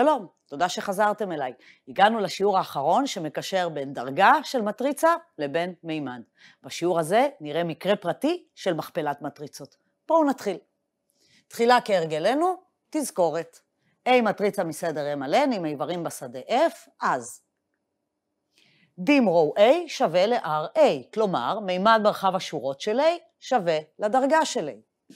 שלום, תודה שחזרתם אליי. הגענו לשיעור האחרון שמקשר בין דרגה של מטריצה לבין מימד. בשיעור הזה נראה מקרה פרטי של מכפלת מטריצות. בואו נתחיל. תחילה כהרגלנו, תזכורת. A מטריצה מסדר M על N עם איברים בשדה F, אז דים רו A שווה ל-RA, כלומר, מימד מרחב השורות של A שווה לדרגה של A.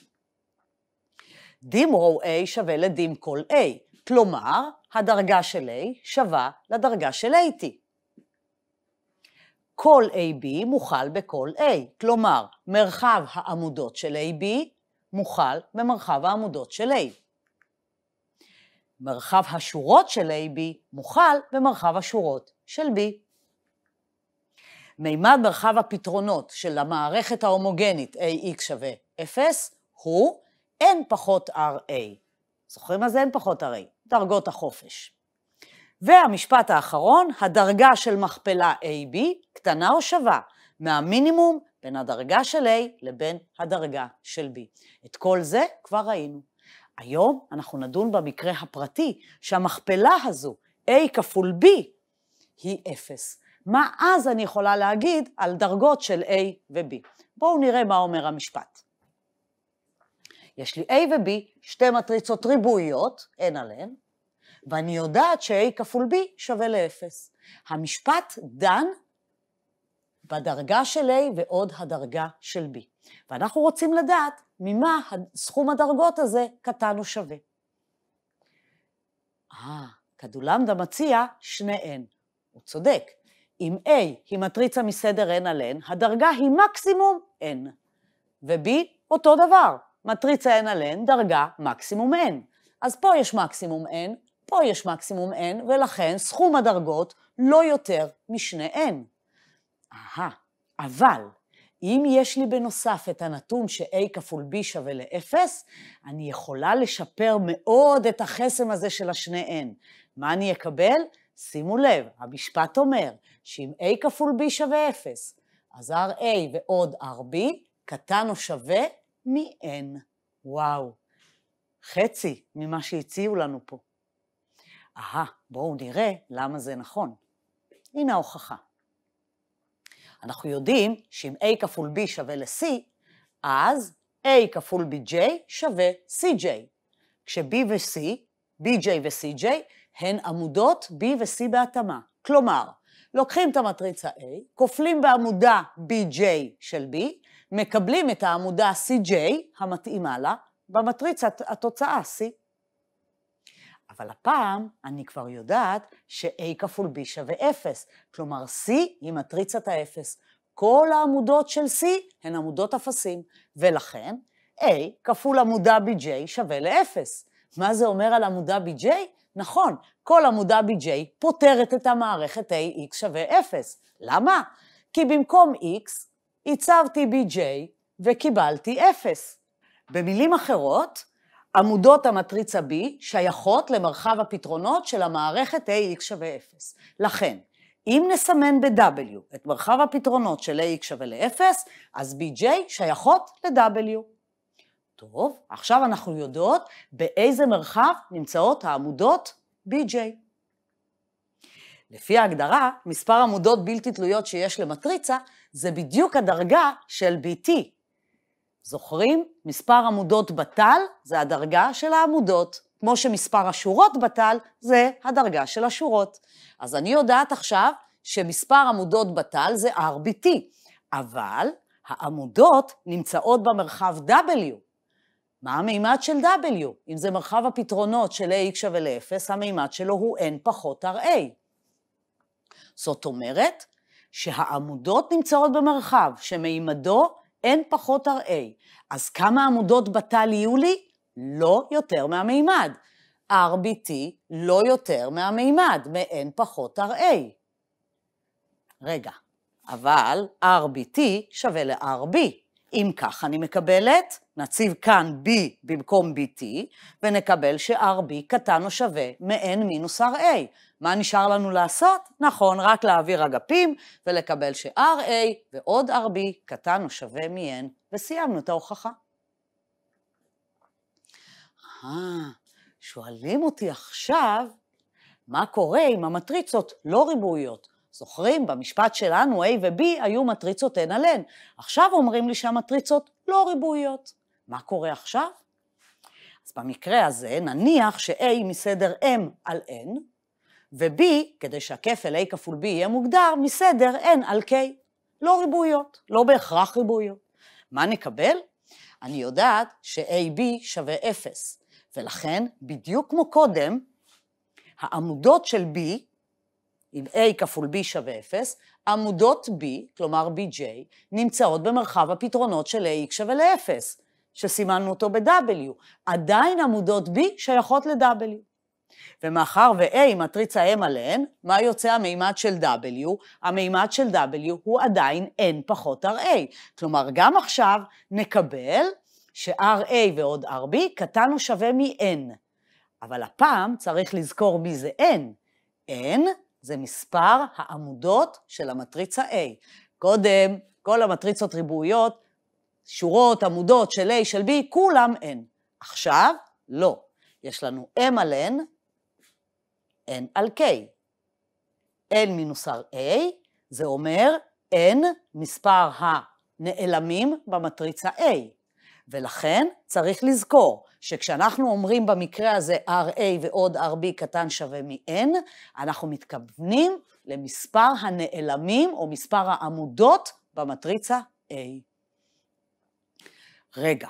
דים רו A שווה לדים כל A, כלומר, הדרגה של A שווה לדרגה של AT. כל AB מוכל בכל A, כלומר, מרחב העמודות של AB מוכל במרחב העמודות של A. מרחב השורות של AB מוכל במרחב השורות של B. מימד מרחב הפתרונות של המערכת ההומוגנית AX שווה 0 הוא N פחות RA. זוכרים מה זה N פחות RA? דרגות החופש. והמשפט האחרון, הדרגה של מכפלה AB קטנה או שווה מהמינימום בין הדרגה של A לבין הדרגה של B. את כל זה כבר ראינו. היום אנחנו נדון במקרה הפרטי שהמכפלה הזו, A כפול B, היא 0. מה אז אני יכולה להגיד על דרגות של A ו-B? בואו נראה מה אומר המשפט. יש לי A ו-B, שתי מטריצות ריבועיות, N על N, ואני יודעת ש-A כפול B שווה ל-0. המשפט דן בדרגה של A ועוד הדרגה של B. ואנחנו רוצים לדעת ממה סכום הדרגות הזה קטן או שווה. אה, כדולמדה מציע שני N. הוא צודק. אם A היא מטריצה מסדר N על N, הדרגה היא מקסימום N. ו-B אותו דבר, מטריצה N על N, דרגה מקסימום N. אז פה יש מקסימום N, פה יש מקסימום N, ולכן סכום הדרגות לא יותר משני N. אהה, אבל אם יש לי בנוסף את הנתון ש-A כפול B שווה ל-0, אני יכולה לשפר מאוד את החסם הזה של השני N. מה אני אקבל? שימו לב, המשפט אומר שאם A כפול B שווה 0, אז RA ועוד RB קטן או שווה מ-N. וואו, חצי ממה שהציעו לנו פה. אהה, בואו נראה למה זה נכון. הנה ההוכחה. אנחנו יודעים שאם A כפול B שווה ל-C, אז A כפול BJ שווה CJ. כש-B ו-C, BJ ו-CJ, הן עמודות B ו-C בהתאמה. כלומר, לוקחים את המטריצה A, כופלים בעמודה BJ של B, מקבלים את העמודה CJ המתאימה לה, במטריצת התוצאה C. אבל הפעם אני כבר יודעת ש-A כפול B שווה 0, כלומר C היא מטריצת האפס. כל העמודות של C הן עמודות אפסים, ולכן A כפול עמודה BJ שווה ל-0. מה זה אומר על עמודה BJ? נכון, כל עמודה BJ פותרת את המערכת AX שווה 0. למה? כי במקום X הצבתי BJ וקיבלתי 0. במילים אחרות, עמודות המטריצה B שייכות למרחב הפתרונות של המערכת AX שווה 0. לכן, אם נסמן ב-W את מרחב הפתרונות של AX שווה ל-0, אז BJ שייכות ל-W. טוב, עכשיו אנחנו יודעות באיזה מרחב נמצאות העמודות BJ. לפי ההגדרה, מספר עמודות בלתי תלויות שיש למטריצה זה בדיוק הדרגה של BT, זוכרים? מספר עמודות בתל זה הדרגה של העמודות, כמו שמספר השורות בתל זה הדרגה של השורות. אז אני יודעת עכשיו שמספר עמודות בתל זה RBT, אבל העמודות נמצאות במרחב W. מה המימד של W? אם זה מרחב הפתרונות של AX שווה ל-0, המימד שלו הוא N פחות RA. זאת אומרת שהעמודות נמצאות במרחב שמימדו n פחות RA. אז כמה עמודות בתל יהיו לי? לא יותר מהמימד. RBT לא יותר מהמימד, מ-n פחות RA. רגע, אבל RBT שווה ל-RB. אם כך אני מקבלת, נציב כאן B במקום BT, ונקבל ש-RB קטן או שווה מ-N מינוס RA. מה נשאר לנו לעשות? נכון, רק להעביר אגפים ולקבל ש-RA ועוד RB קטן או שווה מ-N, וסיימנו את ההוכחה. אה, שואלים אותי עכשיו מה קורה אם המטריצות לא ריבועיות? זוכרים, במשפט שלנו A ו-B היו מטריצות N על N. עכשיו אומרים לי שהמטריצות לא ריבועיות. מה קורה עכשיו? אז במקרה הזה נניח ש-A מסדר M על N, ו-B, כדי שהכפל A כפול B יהיה מוגדר, מסדר N על K. לא ריבועיות, לא בהכרח ריבועיות. מה נקבל? אני יודעת ש-AB שווה 0, ולכן, בדיוק כמו קודם, העמודות של B, אם A כפול B שווה 0, עמודות B, כלומר BJ, נמצאות במרחב הפתרונות של AX שווה ל-0, שסימנו אותו ב-W. עדיין עמודות B שייכות ל-W. ומאחר ו-A מטריצה M על N, מה יוצא המימד של W? המימד של W הוא עדיין N פחות RA. כלומר, גם עכשיו נקבל ש-RA ועוד RB קטן או שווה מ-N. אבל הפעם צריך לזכור מי זה N. N זה מספר העמודות של המטריצה A. קודם, כל המטריצות ריבועיות, שורות, עמודות של A, של B, כולם N. עכשיו, לא. יש לנו M על N, N על K. N מינוס RA, זה אומר N מספר הנעלמים במטריצה A. ולכן צריך לזכור שכשאנחנו אומרים במקרה הזה RA ועוד RB קטן שווה מ-N, אנחנו מתכוונים למספר הנעלמים או מספר העמודות במטריצה A. רגע,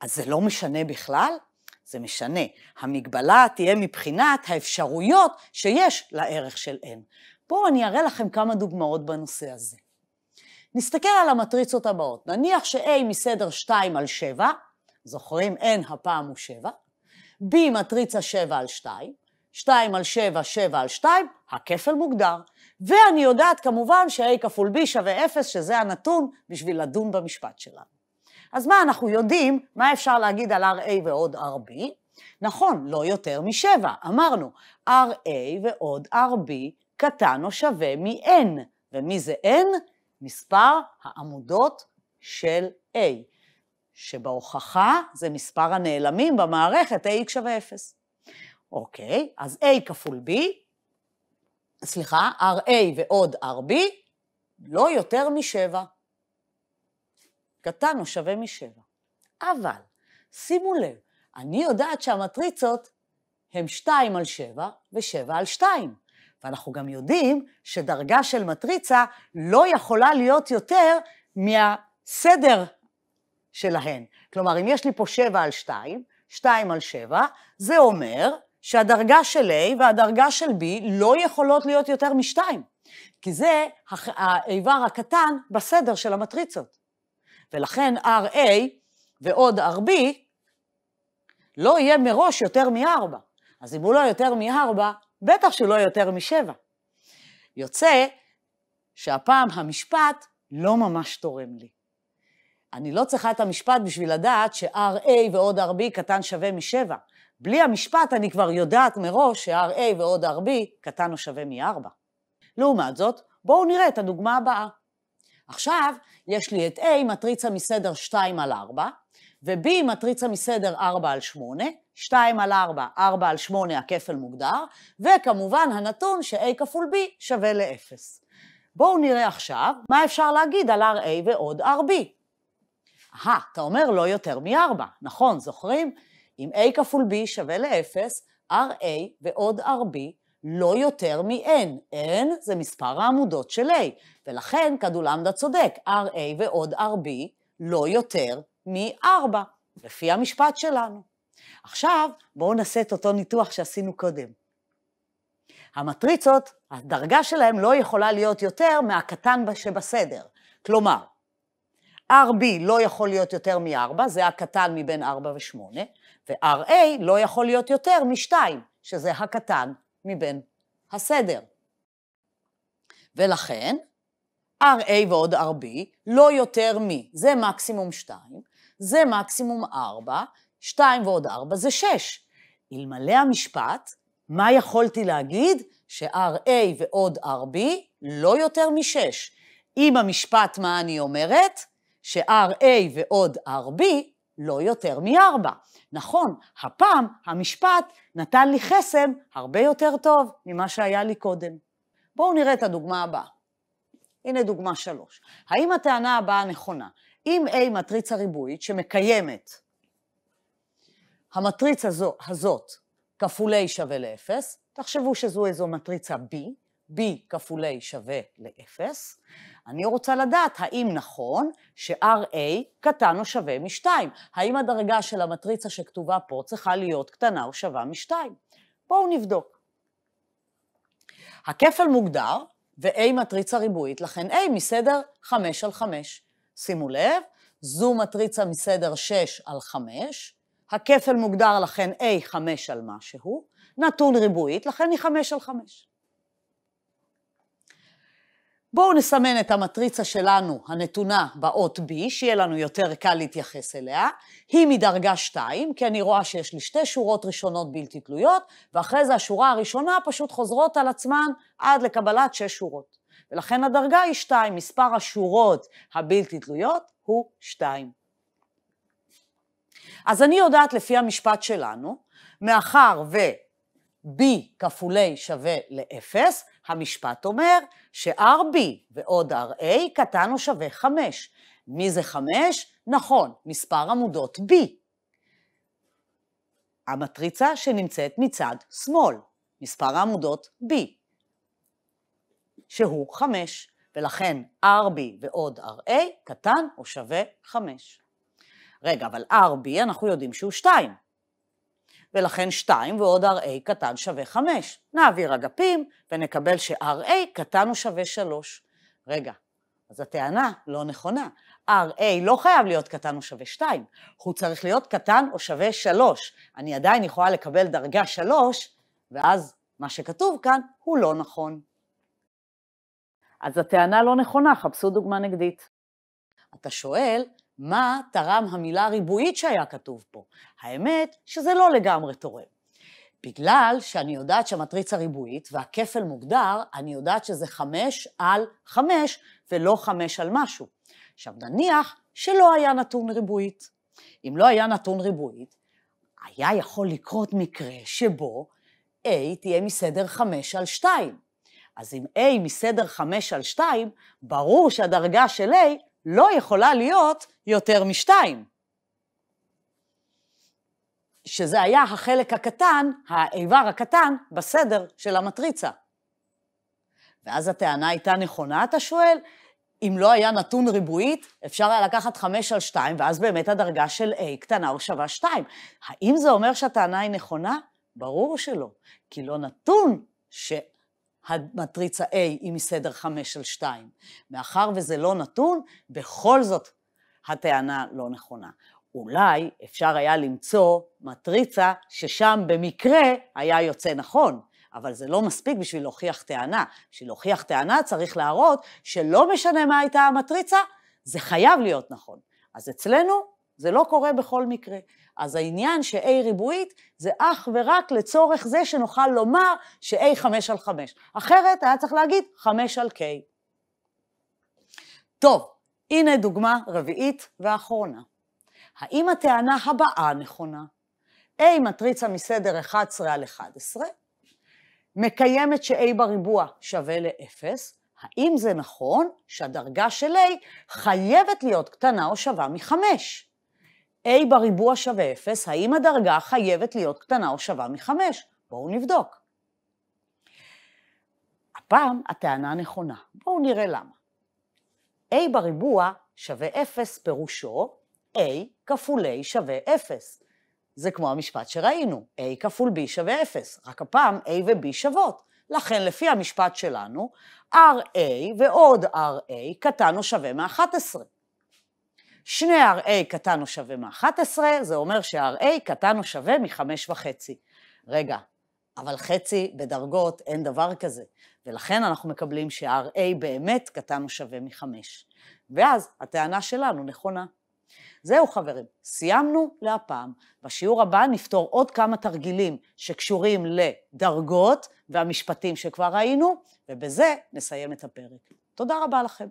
אז זה לא משנה בכלל? זה משנה. המגבלה תהיה מבחינת האפשרויות שיש לערך של n. בואו אני אראה לכם כמה דוגמאות בנושא הזה. נסתכל על המטריצות הבאות. נניח ש-A מסדר 2 על 7, זוכרים n הפעם הוא 7, B מטריצה 7 על 2, 2 על 7, 7 על 2, הכפל מוגדר. ואני יודעת כמובן ש-A כפול B שווה 0, שזה הנתון בשביל לדון במשפט שלנו. אז מה אנחנו יודעים, מה אפשר להגיד על RA ועוד RB? נכון, לא יותר משבע, אמרנו, RA ועוד RB קטן או שווה מ-N, ומי זה N? מספר העמודות של A, שבהוכחה זה מספר הנעלמים במערכת AX שווה 0. אוקיי, אז A כפול B, סליחה, RA ועוד RB, לא יותר משבע. קטן או שווה משבע. אבל, שימו לב, אני יודעת שהמטריצות הן 2 על 7 ו-7 על 2. ואנחנו גם יודעים שדרגה של מטריצה לא יכולה להיות יותר מהסדר שלהן. כלומר, אם יש לי פה 7 על 2, 2 על 7, זה אומר שהדרגה של A והדרגה של B לא יכולות להיות יותר מ-2, כי זה האיבר הקטן בסדר של המטריצות. ולכן RA ועוד RB לא יהיה מראש יותר מ-4. אז אם הוא לא יותר מ-4, בטח שהוא לא יותר מ-7. יוצא שהפעם המשפט לא ממש תורם לי. אני לא צריכה את המשפט בשביל לדעת ש-RA ועוד RB קטן שווה מ-7. בלי המשפט אני כבר יודעת מראש ש-RA ועוד RB קטן או שווה מ-4. לעומת זאת, בואו נראה את הדוגמה הבאה. עכשיו יש לי את A מטריצה מסדר 2 על 4, ו-B מטריצה מסדר 4 על 8, 2 על 4, 4 על 8 הכפל מוגדר, וכמובן הנתון ש-A כפול B שווה ל-0. בואו נראה עכשיו מה אפשר להגיד על RA ועוד RB. אהה, אתה אומר לא יותר מ-4, נכון, זוכרים? אם A כפול B שווה ל-0, RA ועוד RB לא יותר מ-n. n זה מספר העמודות של a, ולכן כדולמדה צודק, RA ועוד RB לא יותר מ-4, לפי המשפט שלנו. עכשיו, בואו נעשה את אותו ניתוח שעשינו קודם. המטריצות, הדרגה שלהן לא יכולה להיות יותר מהקטן שבסדר. כלומר, RB לא יכול להיות יותר מ-4, זה הקטן מבין 4 ו-8, ו-RA לא יכול להיות יותר מ-2, שזה הקטן מבין הסדר. ולכן, RA ועוד RB לא יותר מ, זה מקסימום 2, זה מקסימום 4, 2 ועוד 4 זה 6. אלמלא המשפט, מה יכולתי להגיד? ש-RA ועוד RB לא יותר מ-6. עם המשפט, מה אני אומרת? ש-RA ועוד RB לא יותר מארבע. נכון, הפעם המשפט נתן לי חסם הרבה יותר טוב ממה שהיה לי קודם. בואו נראה את הדוגמה הבאה. הנה דוגמה שלוש. האם הטענה הבאה נכונה? אם A מטריצה ריבועית שמקיימת המטריצה הזו, הזאת כפול A שווה ל-0, תחשבו שזו איזו מטריצה B, B כפול A שווה ל-0, אני רוצה לדעת האם נכון ש-RA קטן או שווה מ-2. האם הדרגה של המטריצה שכתובה פה צריכה להיות קטנה או שווה מ-2? בואו נבדוק. הכפל מוגדר ו-A מטריצה ריבועית, לכן A מסדר 5 על 5. שימו לב, זו מטריצה מסדר 6 על 5, הכפל מוגדר לכן A 5 על משהו, נתון ריבועית, לכן היא 5 על 5. בואו נסמן את המטריצה שלנו הנתונה באות B, שיהיה לנו יותר קל להתייחס אליה. היא מדרגה 2, כי אני רואה שיש לי שתי שורות ראשונות בלתי תלויות, ואחרי זה השורה הראשונה פשוט חוזרות על עצמן עד לקבלת 6 שורות. ולכן הדרגה היא 2, מספר השורות הבלתי תלויות הוא 2. אז אני יודעת לפי המשפט שלנו, מאחר ו-B כפולי שווה ל-0, המשפט אומר ש-RB ועוד RA קטן או שווה 5. מי זה 5? נכון, מספר עמודות B. המטריצה שנמצאת מצד שמאל, מספר העמודות B, שהוא 5, ולכן RB ועוד RA קטן או שווה 5. רגע, אבל RB אנחנו יודעים שהוא 2. ולכן 2 ועוד RA קטן שווה 5. נעביר אגפים ונקבל ש-RA קטן הוא שווה 3. רגע, אז הטענה לא נכונה. RA לא חייב להיות קטן או שווה 2, הוא צריך להיות קטן או שווה 3. אני עדיין יכולה לקבל דרגה 3, ואז מה שכתוב כאן הוא לא נכון. אז הטענה לא נכונה, חפשו דוגמה נגדית. אתה שואל, מה תרם המילה ריבועית שהיה כתוב פה? האמת שזה לא לגמרי תורם. בגלל שאני יודעת שהמטריצה ריבועית והכפל מוגדר, אני יודעת שזה חמש על חמש ולא חמש על משהו. עכשיו נניח שלא היה נתון ריבועית. אם לא היה נתון ריבועית, היה יכול לקרות מקרה שבו A תהיה מסדר חמש על שתיים. אז אם A מסדר חמש על שתיים, ברור שהדרגה של A לא יכולה להיות יותר משתיים. שזה היה החלק הקטן, האיבר הקטן, בסדר של המטריצה. ואז הטענה הייתה נכונה, אתה שואל? אם לא היה נתון ריבועית, אפשר היה לקחת 5 על 2, ואז באמת הדרגה של A קטנה או שווה 2. האם זה אומר שהטענה היא נכונה? ברור שלא, כי לא נתון ש... המטריצה A היא מסדר 5 על 2. מאחר וזה לא נתון, בכל זאת הטענה לא נכונה. אולי אפשר היה למצוא מטריצה ששם במקרה היה יוצא נכון, אבל זה לא מספיק בשביל להוכיח טענה. בשביל להוכיח טענה צריך להראות שלא משנה מה הייתה המטריצה, זה חייב להיות נכון. אז אצלנו זה לא קורה בכל מקרה. אז העניין ש-A ריבועית זה אך ורק לצורך זה שנוכל לומר ש-A 5 על 5. אחרת היה צריך להגיד 5 על K. טוב, הנה דוגמה רביעית ואחרונה. האם הטענה הבאה נכונה? A מטריצה מסדר 11 על 11, מקיימת ש-A בריבוע שווה ל-0, האם זה נכון שהדרגה של A חייבת להיות קטנה או שווה מ-5? A בריבוע שווה 0, האם הדרגה חייבת להיות קטנה או שווה מ-5? בואו נבדוק. הפעם הטענה נכונה, בואו נראה למה. a בריבוע שווה 0 פירושו a כפול a שווה 0. זה כמו המשפט שראינו, a כפול b שווה 0, רק הפעם a ו-b שוות. לכן לפי המשפט שלנו, RA ועוד RA קטן או שווה מ-11. שני RA קטן או שווה מ-11, זה אומר ש-RA קטן או שווה מ-5.5. רגע, אבל חצי בדרגות אין דבר כזה, ולכן אנחנו מקבלים ש-RA באמת קטן או שווה מ-5. ואז הטענה שלנו נכונה. זהו חברים, סיימנו להפעם. בשיעור הבא נפתור עוד כמה תרגילים שקשורים לדרגות והמשפטים שכבר ראינו, ובזה נסיים את הפרק. תודה רבה לכם.